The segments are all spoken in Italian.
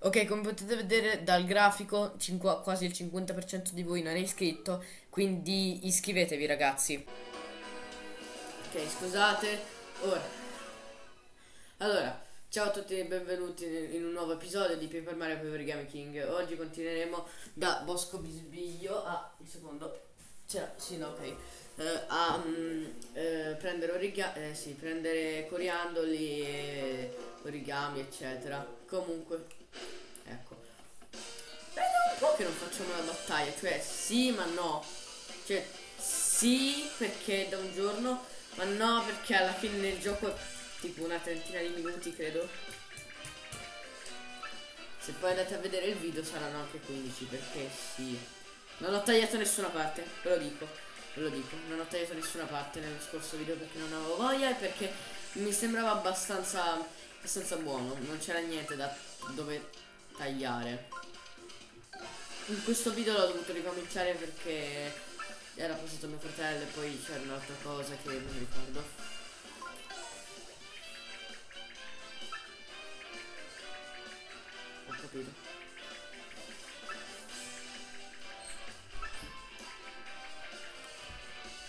Ok, come potete vedere dal grafico, quasi il 50% di voi non è iscritto, quindi iscrivetevi ragazzi. Ok, scusate. Ora. Allora, ciao a tutti e benvenuti in un nuovo episodio di Paper Mario Paper Game King. Oggi continueremo da Bosco Bisbiglio a... un secondo. C'era, sì, no, ok. Eh, a mm, eh, prendere origa- eh, sì, prendere coriandoli, origami, eccetera. Comunque, ecco. È da un po' che non facciamo la battaglia, cioè sì ma no. Cioè sì perché da un giorno, ma no perché alla fine del gioco è tipo una trentina di minuti credo. Se poi andate a vedere il video saranno anche 15 perché sì. Non ho tagliato nessuna parte, ve lo dico, ve lo dico, non ho tagliato nessuna parte nello scorso video perché non avevo voglia e perché mi sembrava abbastanza, abbastanza buono, non c'era niente da dove tagliare. In questo video l'ho dovuto ricominciare perché era passato mio fratello e poi c'era un'altra cosa che non ricordo. Ho capito.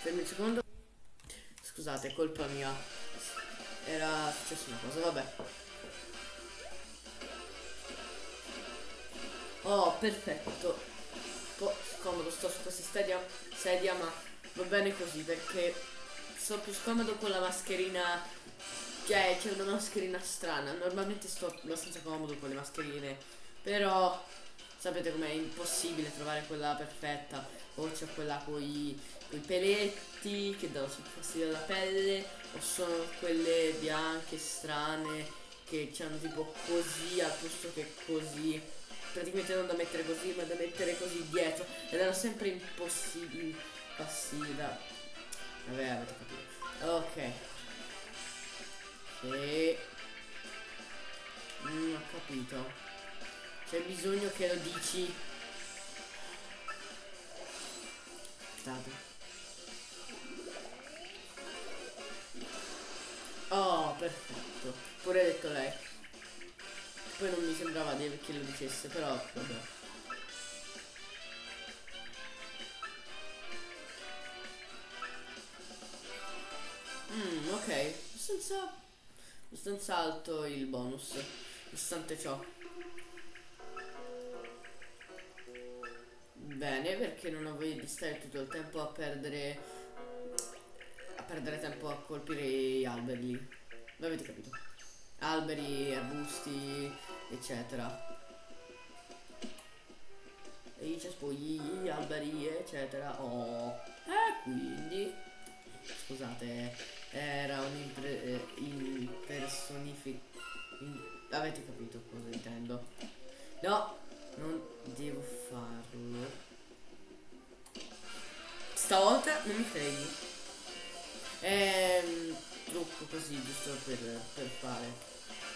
Fermi un secondo. Scusate, colpa mia. Era successa una cosa, vabbè. Oh, perfetto. Un po' scomodo sto su questa sedia, sedia, ma va bene così perché sto più scomodo con la mascherina. Cioè, c'è una mascherina strana. Normalmente sto abbastanza comodo con le mascherine. Però sapete com'è impossibile trovare quella perfetta. O c'è quella con i peletti che danno sempre fastidio alla pelle. O sono quelle bianche, strane, che hanno tipo così al posto che così. Praticamente non da mettere così ma da mettere così dietro. Ed era sempre impossibile passiva. Vabbè avete capito. Ok. Sì mm, ho capito. C'è bisogno che lo dici. Aspettate oh perfetto pure detto lei poi non mi sembrava che lo dicesse, però vabbè. Mm, ok. Abbastanza. Abbastanza alto il bonus. Nonostante ciò. Bene, perché non ho voglia di stare tutto il tempo a perdere. Perdere tempo a colpire gli alberi lì. L'avete capito? alberi, arbusti, eccetera. E i cespugli, alberi, eccetera. Oh. E quindi, scusate, era un impre- eh, avete capito cosa intendo? No, non devo farlo. Stavolta non mi credi. Ehm, trucco così, giusto per, per fare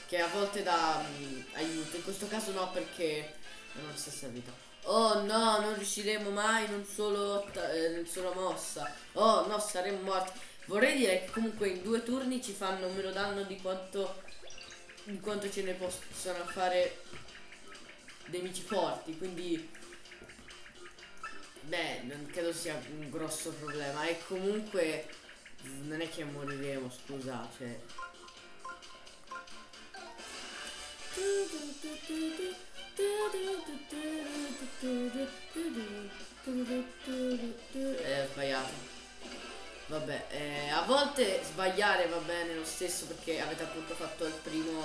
che a volte dà um, aiuto. In questo caso no perché non è la stessa vita. Oh no, non riusciremo mai in un solo eh, in sola mossa. Oh no, saremo morti. Vorrei dire che comunque in due turni ci fanno meno danno di quanto di quanto ce ne possano fare nemici forti, quindi beh, non credo sia un grosso problema e comunque non è che moriremo, scusa, cioè eh, ho sbagliato. Vabbè, eh, a volte sbagliare va bene lo stesso perché avete appunto fatto il primo,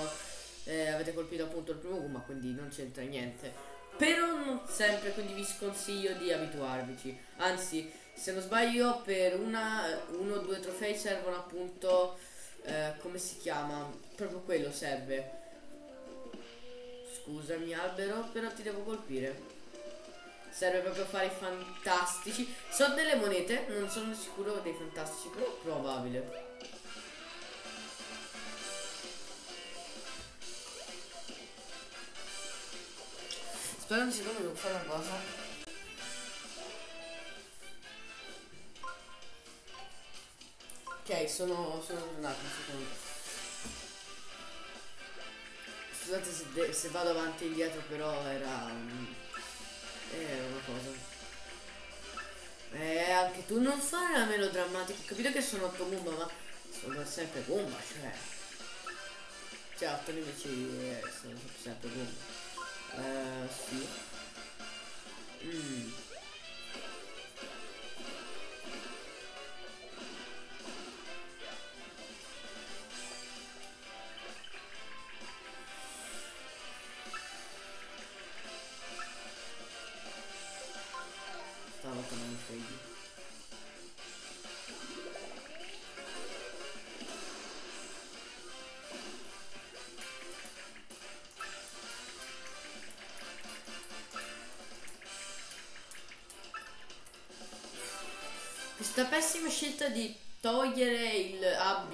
eh, avete colpito appunto il primo gumma, quindi non c'entra niente. Però non sempre, quindi vi sconsiglio di abituarvici. Anzi, se non sbaglio, per una, uno o due trofei servono appunto, eh, come si chiama? Proprio quello serve Scusami albero, però ti devo colpire. Serve proprio fare i fantastici. So delle monete, non sono sicuro dei fantastici, però probabile. Spera un secondo, devo fare una cosa. Sono, sono tornato un secondo. scusate se, se, vado avanti e indietro, però era... Um, era una cosa. Eh, anche tu non fai la melodrammatico. Ho capito che sono 8 Goomba, ma sono sempre Goomba, cioè. Cioè, 8 nemici eh, sono sempre Goomba. Eh, sì. Mm. Questa pessima scelta di togliere il AB,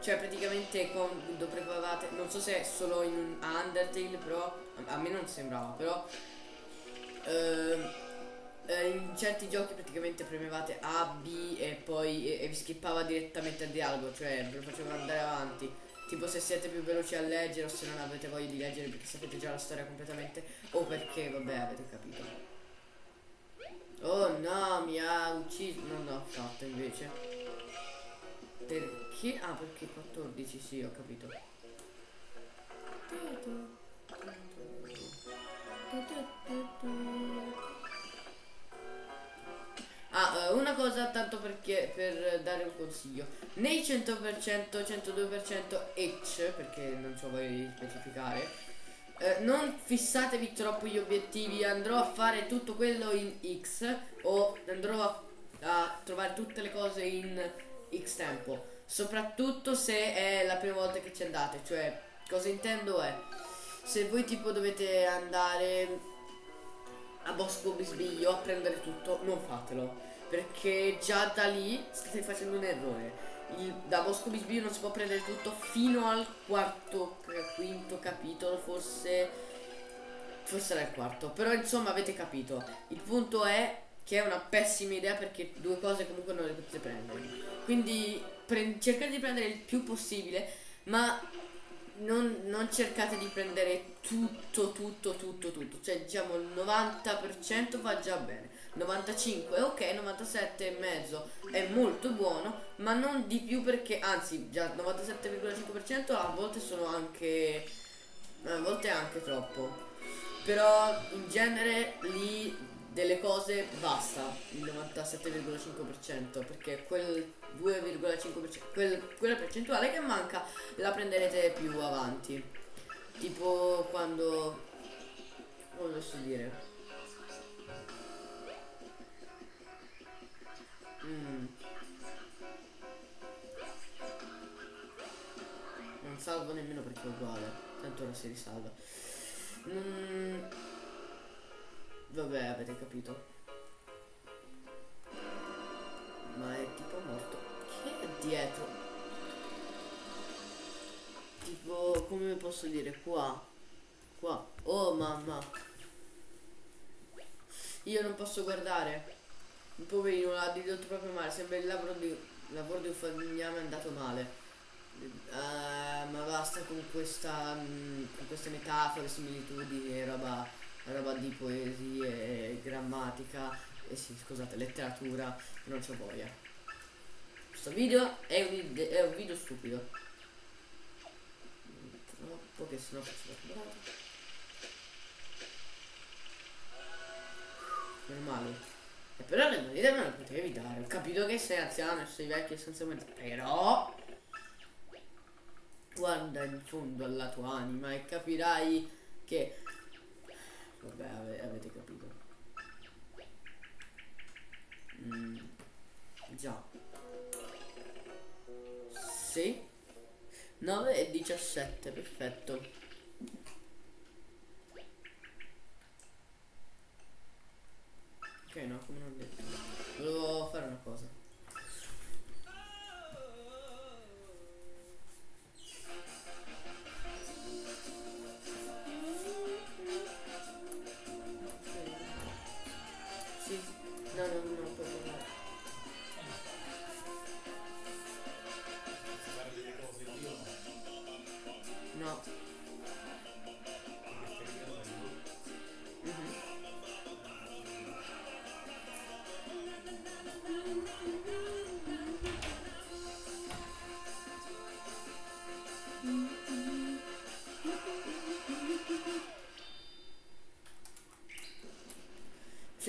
cioè praticamente quando preparate, non so se è solo in un Undertale, però a me non sembrava, però ehm, eh, in certi giochi praticamente premevate A, B e poi e, e vi skippava direttamente il dialogo, cioè ve lo faceva andare avanti. Tipo se siete più veloci a leggere o se non avete voglia di leggere perché sapete già la storia completamente o perché vabbè avete capito. Oh no, mi ha ucciso. Non l'ho fatto invece. Perché? Ah, perché 14, sì, ho capito. Ah, eh, una cosa tanto perché per dare un consiglio. Nei 100%, 102% H, perché non so voi specificare, eh, non fissatevi troppo gli obiettivi, andrò a fare tutto quello in X o andrò a, a trovare tutte le cose in X tempo. Soprattutto se è la prima volta che ci andate, cioè cosa intendo è se voi tipo dovete andare a Bosco Bisbiglio a prendere tutto, non fatelo. Perché già da lì state facendo un errore il, da Bosco Bisbio non si può prendere tutto fino al quarto, quinto capitolo, forse... Forse era il quarto, però insomma avete capito. Il punto è che è una pessima idea perché due cose comunque non le potete prendere. Quindi pre cercate di prendere il più possibile, ma non, non, cercate di prendere tutto, tutto, tutto, tutto. Cioè diciamo il 90% va già bene. 95 è ok, 97 e mezzo è molto buono, ma non di più perché, anzi, già 97,5% a volte sono anche, a volte anche troppo. Però in genere lì delle cose basta il 97,5% perché quel 2,5% quel, quella percentuale che manca la prenderete più avanti tipo quando come posso dire Mm. Non salvo nemmeno perché è uguale. Tanto ora si risalva. Mm. Vabbè, avete capito. Ma è tipo morto. Che è dietro? Tipo, come posso dire? Qua. Qua. Oh mamma. Io non posso guardare. Il poverino l'ha ridotto proprio male, sembra il lavoro di, il lavoro di un falegname andato male. Uh, ma basta con questa mh, con queste metafore, similitudini e roba, roba di poesie, grammatica e sì, scusate, letteratura, non c'ho voglia. Questo video è un, è un video stupido. Troppo che sennò faccio la Normale. E però le monete me le potevi dare. Ho capito che sei anziano e sei vecchio senza monete. Però guarda in fondo alla tua anima e capirai che vabbè ave avete capito mm, già sì 9 e 17 perfetto Ok, no, come non detto. Volevo fare una cosa.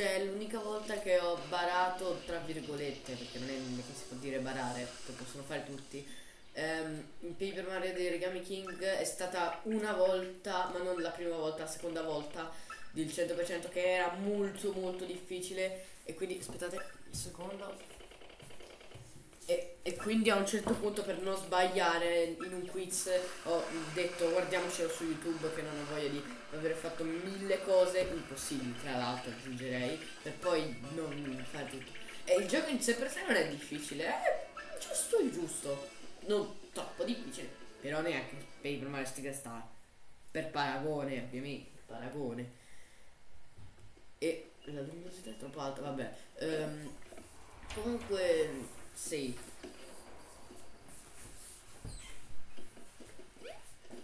Cioè, l'unica volta che ho barato, tra virgolette, perché non è che si può dire barare, lo possono fare tutti. Um, in Paper Mario dei Origami King è stata una volta, ma non la prima volta, la seconda volta del 100% che era molto molto difficile e quindi aspettate un secondo e, e, quindi a un certo punto per non sbagliare in un quiz ho detto guardiamocelo su YouTube che non ho voglia di aver fatto mille cose impossibili tra l'altro aggiungerei per poi non fare tutto. E il gioco in sé per sé non è difficile, è giusto il giusto, non troppo difficile, però neanche per i Mario Sticker Star. Per paragone, ovviamente, paragone. E la luminosità è troppo alta, vabbè. Um, comunque sì.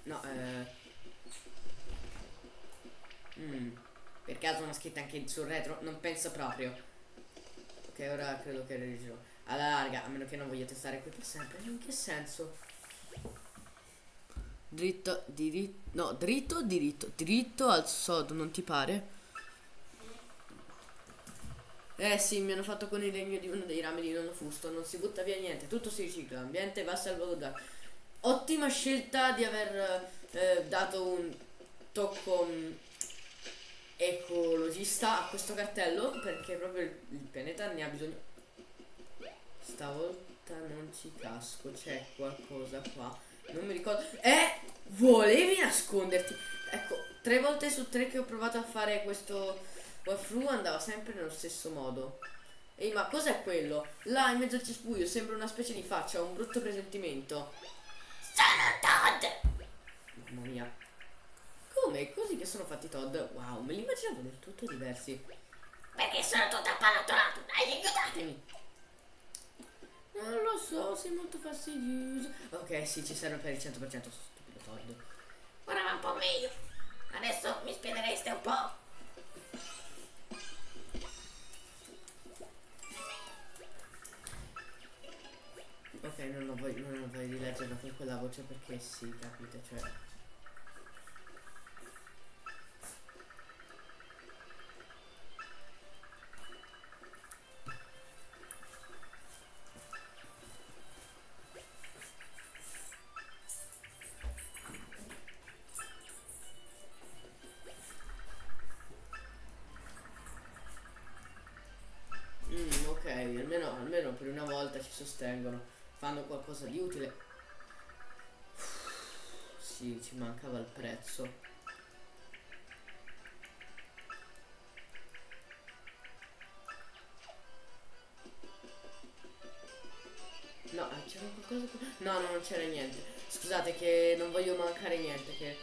No, eh... Mm. Per caso una scritta anche sul retro? Non penso proprio. Ok, ora credo che reggerò. Alla larga, a meno che non vogliate stare qui per sempre. In che senso? Dritto, diritto... No, dritto, diritto. Dritto al sodo, non ti pare? Eh sì, mi hanno fatto con il legno di uno dei rami di nonno fusto, non si butta via niente, tutto si ricicla, l'ambiente va salvaguardato. Ottima scelta di aver eh, dato un tocco um, ecologista a questo cartello, perché proprio il, il pianeta ne ha bisogno. Stavolta non ci casco, c'è qualcosa qua. Non mi ricordo. Eh! Volevi nasconderti! Ecco, tre volte su tre che ho provato a fare questo Walkthrough andava sempre nello stesso modo. Ehi, ma cos'è quello? Là in mezzo al cespuglio sembra una specie di faccia, un brutto presentimento. Sono Todd! Mamma mia. Come? Così che sono fatti Todd? Wow, me li immaginavo del tutto diversi. Perché sono tutto appallottolato? Dai, aiutatemi! Non lo so, sei molto fastidioso. Ok, sì, ci serve per il 100% stupido Todd. Ora va un po' meglio. Adesso mi spiedereste un po'. Ok, non ho voglia, non di leggerla con quella voce perché sì, capite, cioè... Mm, ok, almeno, almeno per una volta ci sostengono qualcosa di utile. Sì ci mancava il prezzo. No eh, c'era qualcosa no no non c'era niente. Scusate che non voglio mancare niente che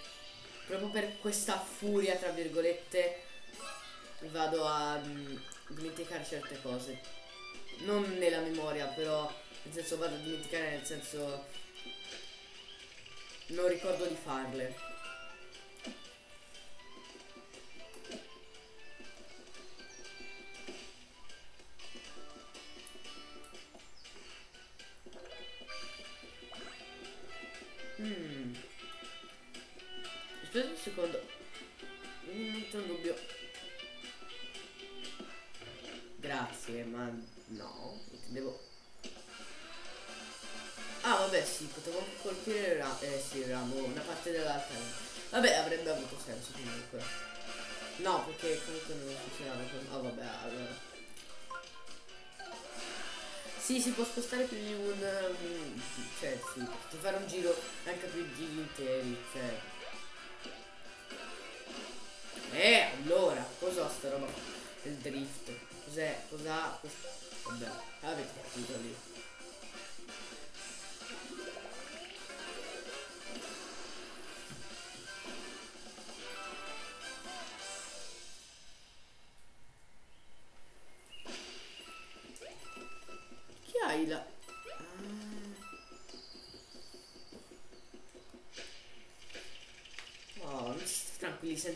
proprio per questa furia tra virgolette vado a um, dimenticare certe cose. Non nella memoria però nel senso vado a dimenticare nel senso non ricordo di farle Sì, si può spostare più di un... Um, cioè sì, ti fare un giro anche più giri interi, cioè. Eh, allora, cos'ho sta roba? Il drift. Cos'è? Cos'ha? Vabbè, avete capito lì.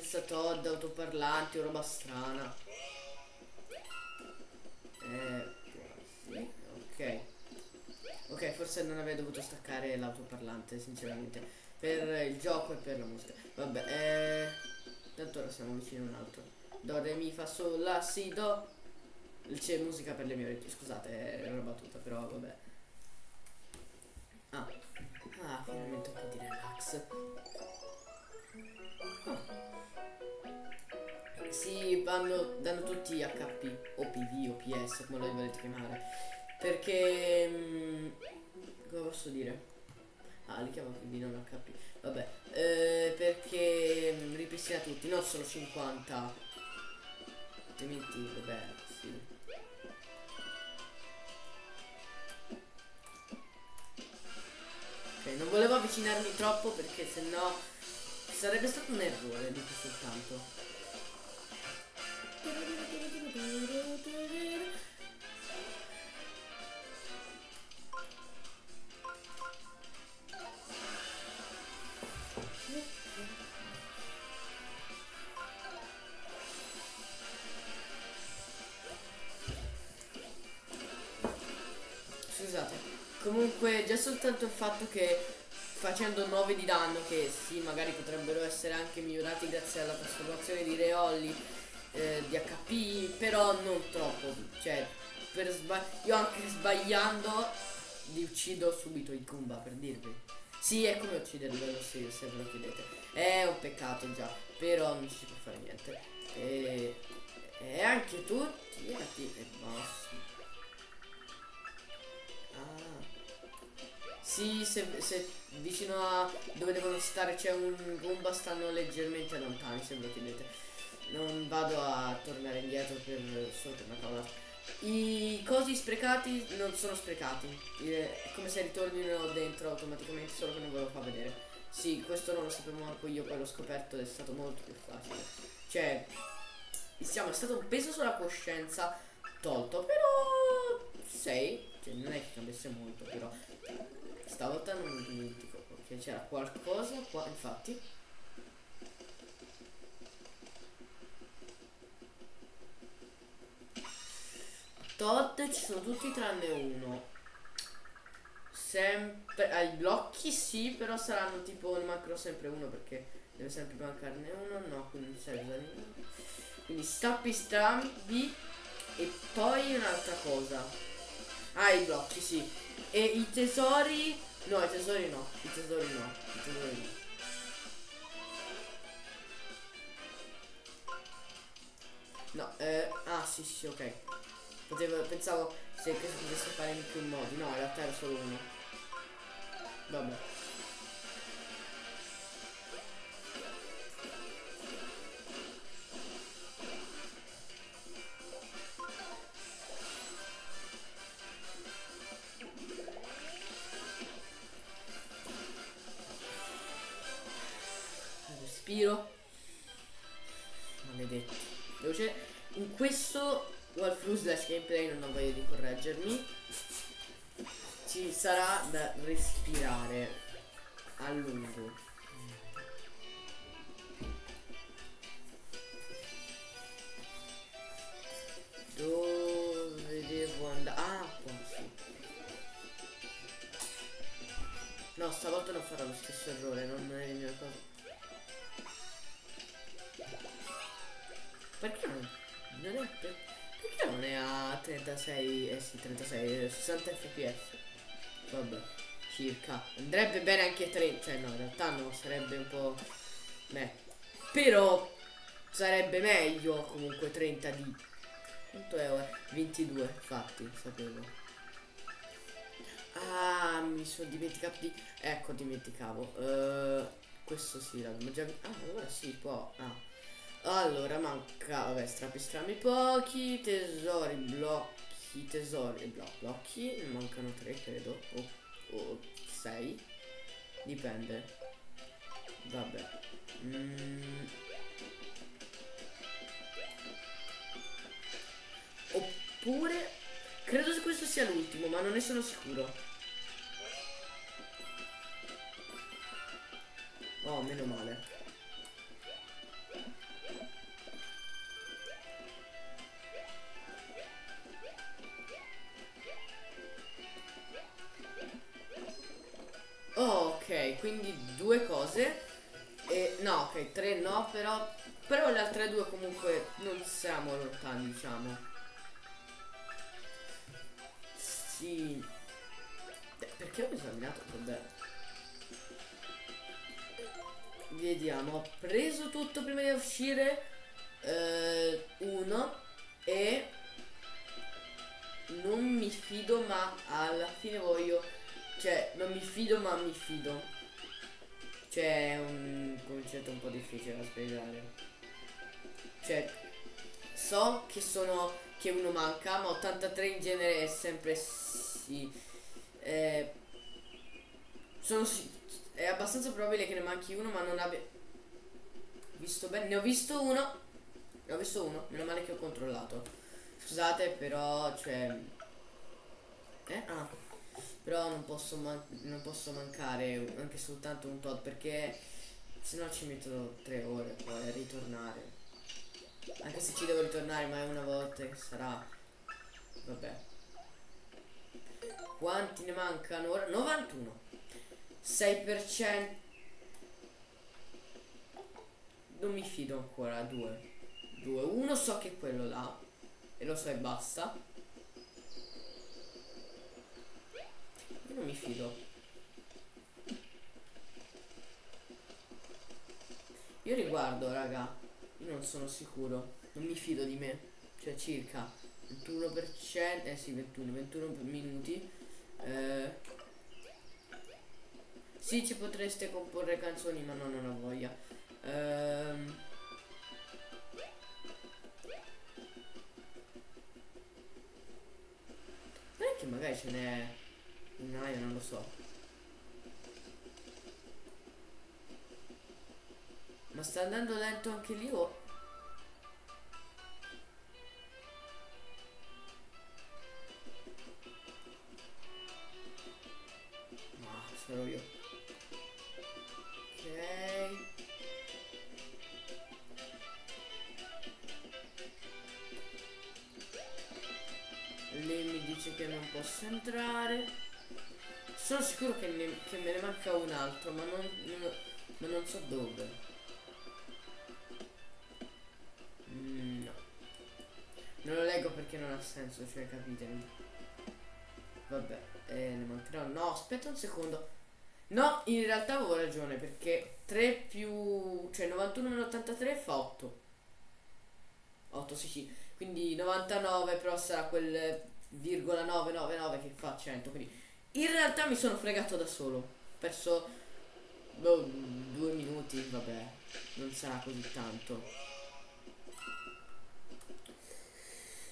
Senza Todd, autoparlanti roba strana. Eh, sì, ok. Ok, forse non avrei dovuto staccare l'autoparlante, sinceramente. Per il gioco e per la musica. Vabbè, eh... Tanto ora siamo vicini a un altro. Do, re, mi, fa, sol, la, si, do. C'è musica per le mie orecchie, scusate, è una battuta, però vabbè. Ah, ah finalmente un po' di relax. Si vanno, danno tutti HP o PV o PS, come lo volete chiamare. Perché... Mh, come posso dire? Ah, li chiamo PV, non HP. Vabbè, eh, perché mh, ripristina tutti, non solo 50. Altrimenti, vabbè, sì. Non volevo avvicinarmi troppo perché sennò sarebbe stato un errore, dico soltanto. Scusate, comunque già soltanto il fatto che facendo 9 di danno che sì magari potrebbero essere anche migliorati grazie alla trasformazione di Reolli eh, di HP, però non troppo. Cioè, per io anche sbagliando li uccido subito i Goomba, per dirvi. Sì, è come ucciderlo se, se ve lo chiedete. È un peccato già, però non ci può fare niente. E, e anche tu, tirati e basta. Ah. Sì, se, se, vicino a dove devono stare c'è un Goomba stanno leggermente lontani, se lo chiedete non vado a tornare indietro per solo una cosa. I cosi sprecati non sono sprecati, è come se ritornino dentro automaticamente, solo che non ve lo fa vedere. Sì, questo non lo sapevo manco io, poi l'ho scoperto ed è stato molto più facile. Cioè, diciamo, è stato un peso sulla coscienza tolto, però 6, cioè non è che cambiasse molto, però stavolta non mi dimentico, perché c'era qualcosa qua, infatti. Todd ci sono tutti tranne uno. Sempre ai blocchi sì, però saranno tipo ne mancano sempre uno perché deve sempre mancarne uno. No, quindi non serve uno. Quindi stappi strambi e poi un'altra cosa. Ah, i blocchi, sì. E i tesori. No, i tesori no. I tesori no. I tesori no. No, eh, ah sì sì ok Potevo, pensavo se questo potesse fare in più modi. No, in realtà era solo uno. Vabbè. 60 fps? Vabbè, circa. Andrebbe bene anche 30, cioè no, in realtà no, sarebbe un po'... Beh, però sarebbe meglio comunque 30 di... Quanto è ora? 22, infatti, sapevo. Ah, mi sono dimenticato di... Ecco, dimenticavo. Uh, questo sì, l'avevo già... Ah, allora sì, può... Ah. Allora, manca, vabbè, strappi strammi pochi, tesori, blocchi, tesori, blo blocchi, ne mancano tre, credo, o, o sei, dipende. Vabbè. Mm. Oppure, credo che questo sia l'ultimo, ma non ne sono sicuro. Oh, meno male. Quindi due cose. E, no, ok, tre no, però. Però le altre due comunque non siamo lontani, diciamo. Sì. Perché ho esaminato? Vabbè. Vediamo, ho preso tutto prima di uscire. Eh, uno. E non mi fido ma alla fine voglio cioè non mi fido ma mi fido cioè è un concetto un po' difficile da spiegare cioè so che sono che uno manca ma 83 in genere è sempre sì eh, sono è abbastanza probabile che ne manchi uno ma non abbia visto bene ne ho visto uno ne ho visto uno meno male che ho controllato Scusate, però, cioè... Eh? Ah. Però non posso, non posso mancare anche soltanto un tot perché se no ci metto tre ore poi a ritornare. Anche se ci devo ritornare ma è una volta che sarà... Vabbè. Quanti ne mancano ora? 91. 6%. Non mi fido ancora, 2. 2. Uno so che è quello là. E lo so e basta. Io non mi fido. Io riguardo, raga. Io non sono sicuro. Non mi fido di me. Cioè circa 21%. Eh sì, 21, 21 minuti. Eh, sì, ci potreste comporre canzoni, ma no, non ho voglia. Ehm. magari ce n'è aia, non lo so. Ma sta andando lento anche lì o... altro, ma non, non, ma non so dove. Mm, no. Non lo leggo perché non ha senso, cioè capitemi. Vabbè, eh, ne mancherò. No, aspetta un secondo. No, in realtà avevo ragione perché 3 più... cioè 91 meno 83 fa 8. 8 sì sì. Quindi 99 però sarà quel 0,999 che fa 100 quindi in realtà mi sono fregato da solo ho perso boh, due minuti vabbè non sarà così tanto.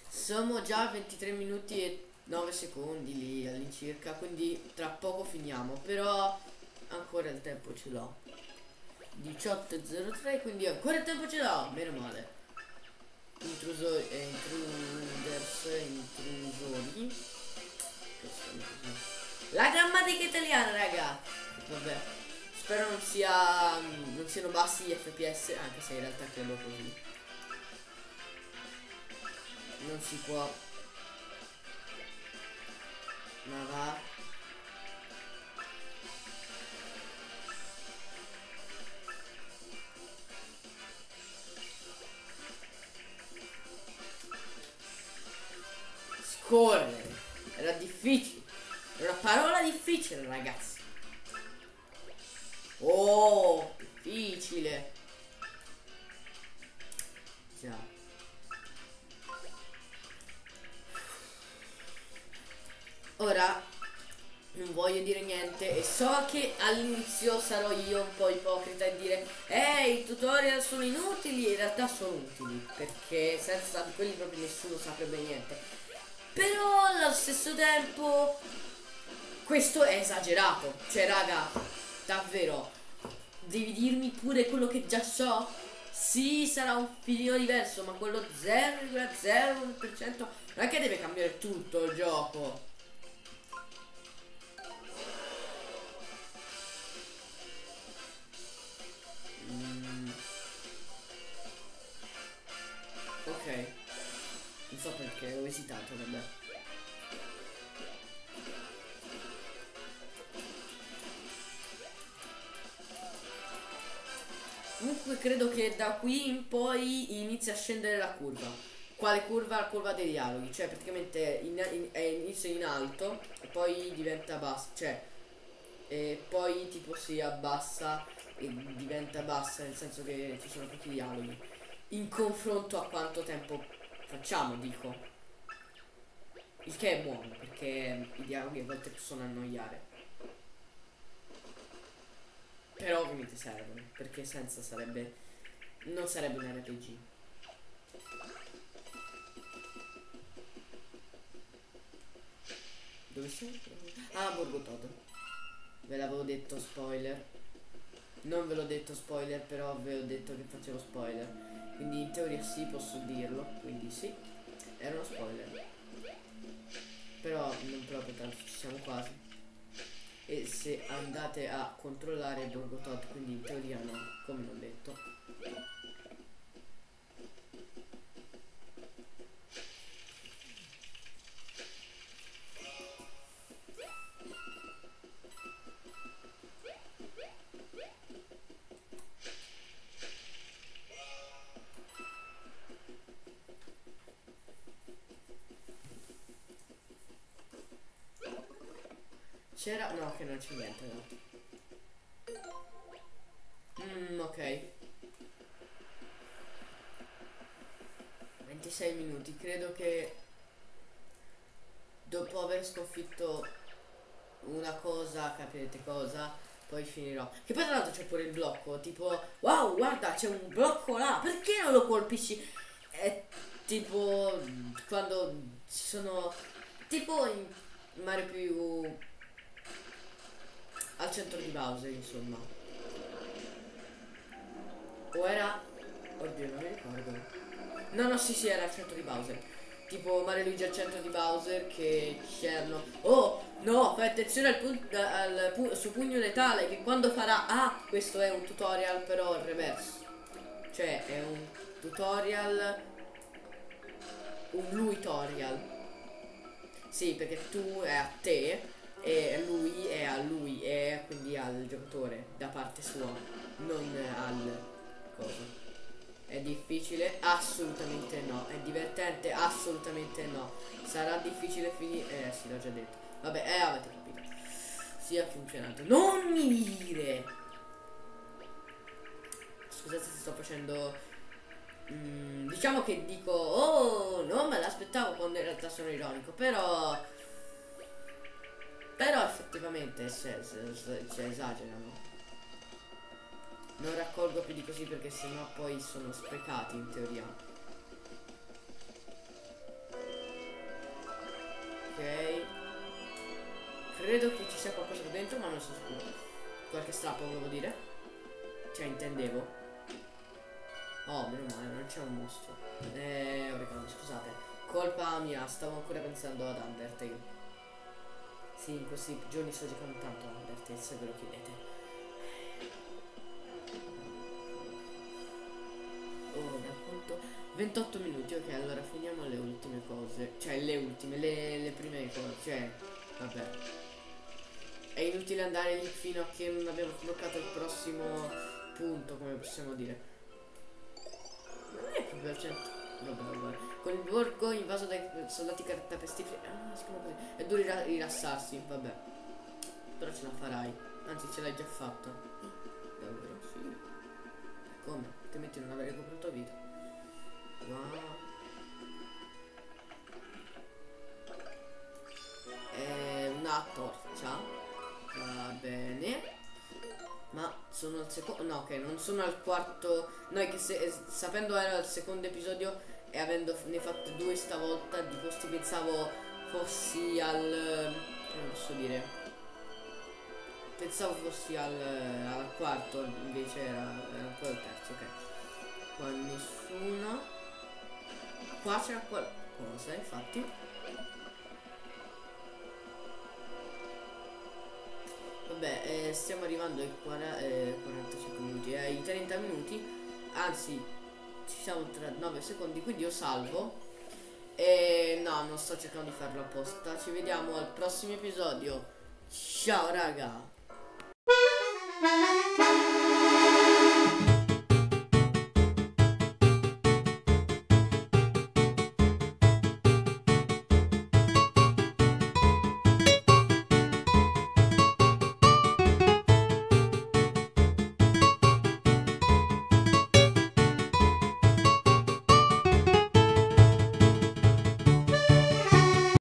Siamo già a 23 minuti e 9 secondi lì all'incirca quindi tra poco finiamo però ancora il tempo ce l'ho. 18.03 quindi ancora il tempo ce l'ho meno male. Intruso eh, intruders intrusori. La grammatica italiana raga! Vabbè spero non sia non siano bassi gli fps anche se in realtà credo così non si può ma va correre. Era difficile. Era una parola difficile, ragazzi. Oh, difficile. Già. Ora non voglio dire niente e so che all'inizio sarò io un po' ipocrita e dire Ehi, i tutorial sono inutili, in realtà sono utili perché senza quelli proprio nessuno saprebbe niente però allo stesso tempo questo è esagerato. Cioè, raga, davvero, devi dirmi pure quello che già so? Sì, sarà un filino diverso, ma quello 0,01% non è che deve cambiare tutto il gioco. Mm. Ok. Non so perché ho esitato, vabbè. Comunque credo che da qui in poi inizia a scendere la curva. Quale curva? La curva dei dialoghi. Cioè praticamente in, in, è inizio in alto e poi diventa basso. Cioè e poi tipo si abbassa e diventa bassa nel senso che ci sono pochi dialoghi. In confronto a quanto tempo facciamo, dico. Il che è buono perché i dialoghi a volte possono annoiare. Però ovviamente servono, perché senza sarebbe... non sarebbe un RPG. Dove sei? Ah, Borgo Todd. Ve l'avevo detto spoiler. Non ve l'ho detto spoiler, però ve l'ho detto che facevo spoiler. Quindi in teoria sì, posso dirlo. Quindi sì, era uno spoiler. Però non proprio tanto, ci siamo quasi e se andate a controllare Borgo Todd quindi in teoria no come non detto C'era... No, che non c'è niente, no. Mm, ok. 26 minuti, credo che dopo aver sconfitto una cosa, capirete cosa, poi finirò. Che poi tra l'altro c'è pure il blocco, tipo, wow, guarda, c'è un blocco là, perché non lo colpisci? È tipo quando ci sono, tipo in Mario più al centro di Bowser, insomma. O era... Oddio, non mi ricordo. No, no, sì, sì, era al centro di Bowser. Tipo Mario Luigi al centro di Bowser che c'erano... Oh, no, fai attenzione al, punto, al pu suo pugno letale che quando farà... Ah, questo è un tutorial però al reverso. Cioè, è un tutorial... Un lui tutorial. Sì, perché tu è a te e lui è a lui e quindi al giocatore da parte sua non al coso. È difficile? Assolutamente no. È divertente? Assolutamente no. Sarà difficile finire eh sì l'ho già detto. Vabbè eh avete capito. Sia funzionato. Non mi dire! Scusate se sto facendo mm, diciamo che dico oh non me l'aspettavo quando in realtà sono ironico però però effettivamente cioè, cioè, esagerano. Non raccolgo più di così perché sennò poi sono sprecati in teoria. Ok. Credo che ci sia qualcosa dentro ma non sono sicuro. Qualche strappo volevo dire. Cioè intendevo. Oh, meno male, non c'è un mostro. Eh, oregano, scusate. Colpa mia, stavo ancora pensando ad Undertale. Sì, in questi giorni sto giocando tanto a se ve lo chiedete. Ora, quanto? 28 minuti, ok, allora finiamo le ultime cose. Cioè, le ultime, le, le prime cose, cioè, vabbè. È inutile andare fino a che non abbiamo sbloccato il prossimo punto, come possiamo dire. Non è proprio al centro. Vabbè, vabbè. Il borgo invaso dai soldati cartapestiferi. Ah, si chiama così. È duro rilassarsi, vabbè. Però ce la farai. Anzi, ce l'hai già fatta. Davvero, sì. Come? Altrimenti non avrei recuperato vita. Wow. È una torcia. Va bene. Ma sono al secondo. No, ok, non sono al quarto. Noi che se, sapendo era il secondo episodio e avendone fatte due stavolta, di posti pensavo fossi al. come posso dire? Pensavo fossi al, al quarto, invece era, era ancora il terzo, ok. Qua nessuna. Qua c'era qualcosa, infatti. Vabbè, eh, stiamo arrivando ai 40, eh, 45 minuti, eh, ai 30 minuti, anzi ci siamo tra 9 secondi, quindi io salvo. E no, non sto cercando di farlo apposta. Ci vediamo al prossimo episodio. Ciao raga.